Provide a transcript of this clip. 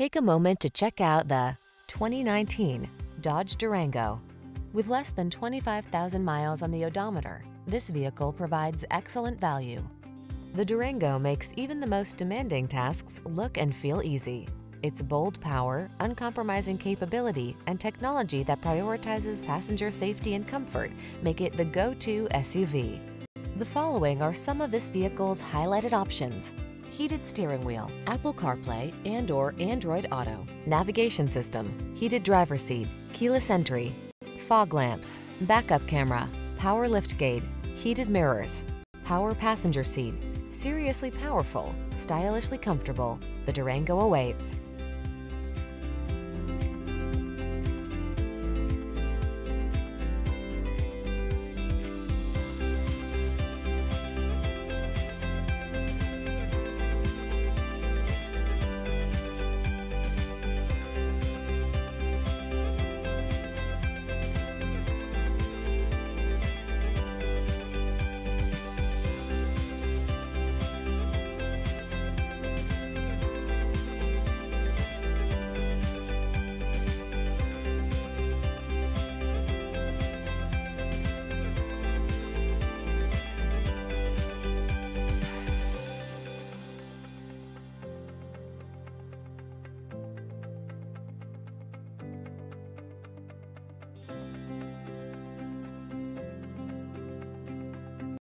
Take a moment to check out the 2019 Dodge Durango. With less than 25,000 miles on the odometer, this vehicle provides excellent value. The Durango makes even the most demanding tasks look and feel easy. Its bold power, uncompromising capability, and technology that prioritizes passenger safety and comfort make it the go-to SUV. The following are some of this vehicle's highlighted options. Heated steering wheel, Apple CarPlay and or Android Auto, navigation system, heated driver seat, keyless entry, fog lamps, backup camera, power liftgate, heated mirrors, power passenger seat. Seriously powerful, stylishly comfortable. The Durango awaits.